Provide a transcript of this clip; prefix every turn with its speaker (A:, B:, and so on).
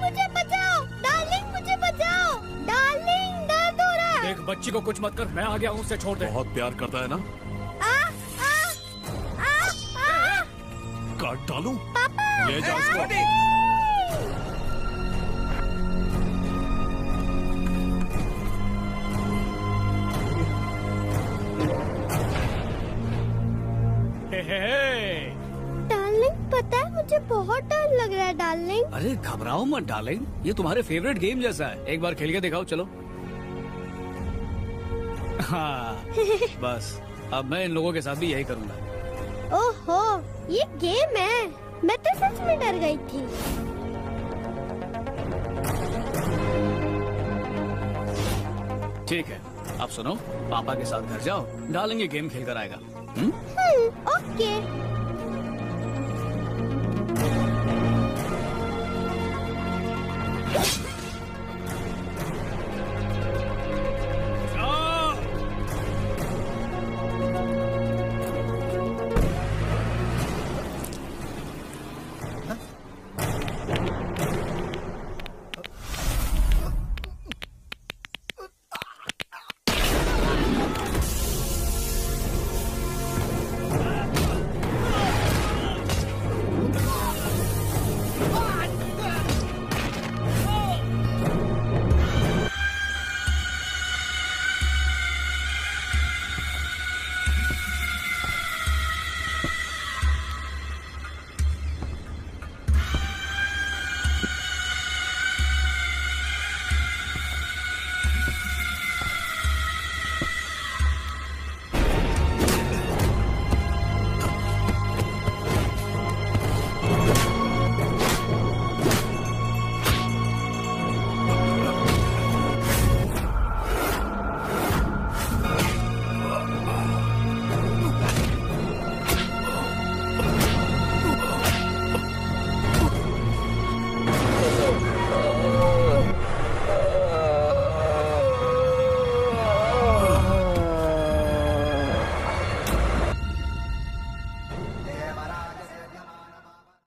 A: मुझे बचाओ। डार्लिंग मुझे बचाओ। डार्लिंग दर्द हो रहा है।
B: देख बच्ची को कुछ मत कर मैं आ गया हूँ उसे छोड़ दे।
C: बहुत प्यार करता है ना?
A: आ, आ, आ, आ,
C: काट डालू?
A: पापा
C: ले जा उसको।
B: हे, हे, हे।
A: पता है मुझे बहुत डर लग रहा है डार्लिंग।
B: अरे घबराओ मत डार्लिंग। ये तुम्हारे फेवरेट गेम जैसा है। एक बार खेल के दिखाओ चलो। हाँ बस। अब मैं इन लोगों के साथ भी यही करूँगा।
A: ओहो ये गेम है। मैं तो सच में डर गई थी।
B: ठीक है अब सुनो। पापा के साथ घर जाओ। डालेंगे गेम खेल कर आएगा। हम्म?
A: Hmm, okay.